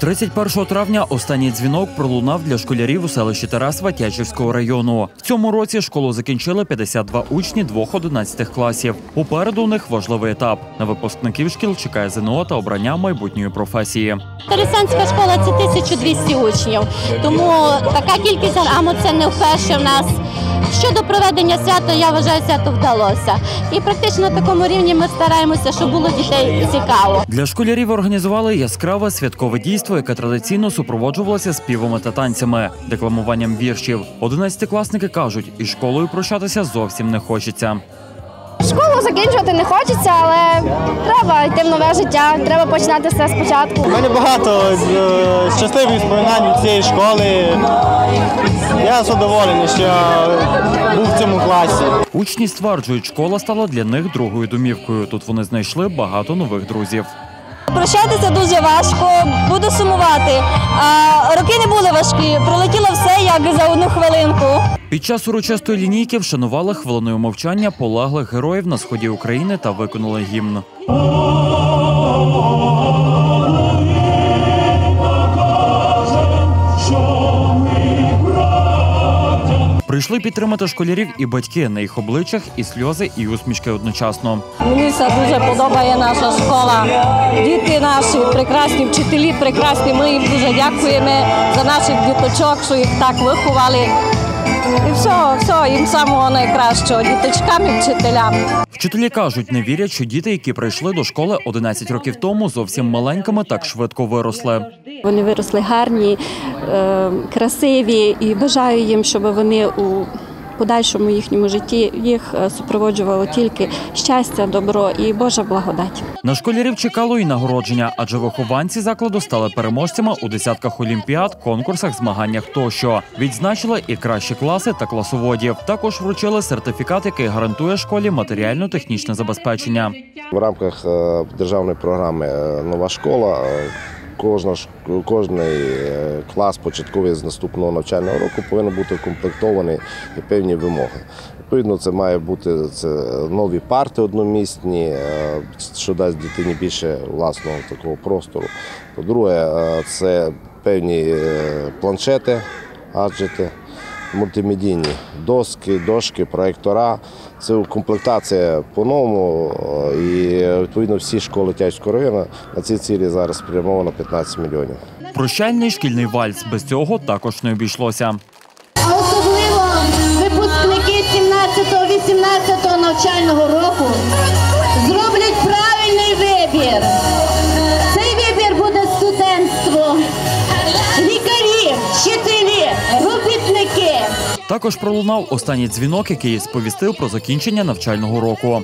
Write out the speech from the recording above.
31 травня останній дзвінок пролунав для школярів у селищі Тарасова Тячівського району. В цьому році школу закінчили 52 учні двох 11 класів. Попереду у них важливий етап. На випускників шкіл чекає ЗНО та обрання майбутньої професії. Тарасянська школа це 1200 учнів, тому така кількість грамот це не вперше в нас. Щодо проведення свята, я вважаю, свято вдалося. І практично на такому рівні ми стараємося, щоб було дітей цікаво. Для школярів організували яскраве святкове дійство, яке традиційно супроводжувалося співами та танцями, декламуванням віршів. Одинадцятикласники кажуть, із школою прощатися зовсім не хочеться. Школу закінчувати не хочеться, але йти в нове життя, треба починати все спочатку. У мене багато е, щасливих споминань від цієї школи. Я задоволений, що я був в цьому класі. Учні стверджують, школа стала для них другою домівкою. Тут вони знайшли багато нових друзів. Прощатися дуже важко, сумувати. А роки не були важкі. Пролетіло все як за одну хвилинку. Під час урочистої лінійки вшанували хвилиною мовчання полеглих героїв на сході України та виконали гімн. Прийшли підтримати школярів і батьки на їх обличчях і сльози, і усмішки одночасно. Мені все дуже подобає наша школа. Діти наші, прекрасні вчителі, прекрасні. Ми їм дуже дякуємо за наших діточок, що їх так виховали. Їм самого найкращого, діточкам і вчителям. Вчителі кажуть, не вірять, що діти, які прийшли до школи 11 років тому, зовсім маленькими, так швидко виросли. Вони виросли гарні, е, красиві і бажаю їм, щоб вони у подальшому їхньому житті їх е, супроводжувало тільки щастя, добро і Божа благодать. На школярів чекало і нагородження, адже вихованці закладу стали переможцями у десятках олімпіад, конкурсах, змаганнях тощо. Відзначили і кращі класи та класоводів. Також вручили сертифікат, який гарантує школі матеріально-технічне забезпечення. В рамках е, державної програми е, Нова школа кожна е, клас початковий з наступного навчального року повинен бути укомплектований і певні вимоги. Відповідно, це має бути це нові парти одномісні, е, що дасть дитині більше власного такого простору. По-друге, е, це певні е, планшети, гаджети мультимедійні доски, дошки, проєктора. Це комплектація по-новому. е, І відповідно всі школи Тячського району на ці цілі зараз спрямовано 15 мільйонів. Прощальний шкільний вальс без цього також не обійшлося. Особливо випускники 17-18 навчального року зроблять правильний вибір. Також пролунав останній дзвінок, який сповістив про закінчення навчального року.